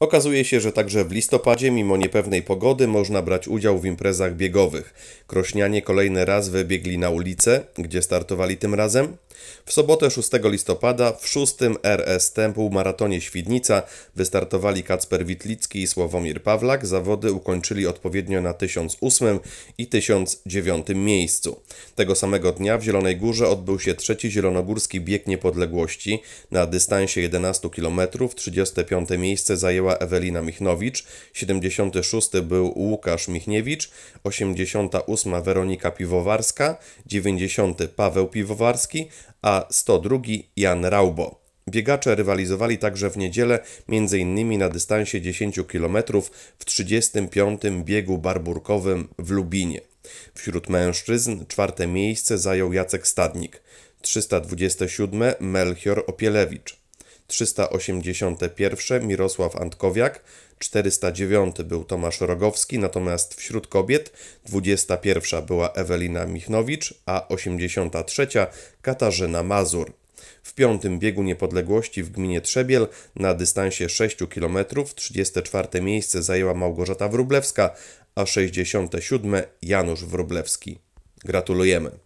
Okazuje się, że także w listopadzie, mimo niepewnej pogody, można brać udział w imprezach biegowych. Krośnianie kolejny raz wybiegli na ulicę, gdzie startowali tym razem. W sobotę 6 listopada w szóstym RS Temple maratonie Świdnica wystartowali Kacper Witlicki i Sławomir Pawlak. Zawody ukończyli odpowiednio na 1008 i 1009 miejscu. Tego samego dnia w Zielonej Górze odbył się trzeci zielonogórski bieg niepodległości. Na dystansie 11 km 35 miejsce zajęła Ewelina Michnowicz, 76 był Łukasz Michniewicz, 88 Weronika Piwowarska, 90 Paweł Piwowarski, a 102 Jan Raubo. Biegacze rywalizowali także w niedzielę, m.in. na dystansie 10 km w 35. biegu barburkowym w Lubinie. Wśród mężczyzn czwarte miejsce zajął Jacek Stadnik, 327 Melchior Opielewicz, 381 Mirosław Antkowiak, 409 był Tomasz Rogowski, natomiast wśród kobiet 21 była Ewelina Michnowicz, a 83 Katarzyna Mazur. W piątym biegu niepodległości w gminie Trzebiel na dystansie 6 km 34 miejsce zajęła Małgorzata Wrublewska, a 67 Janusz Wrublewski. Gratulujemy.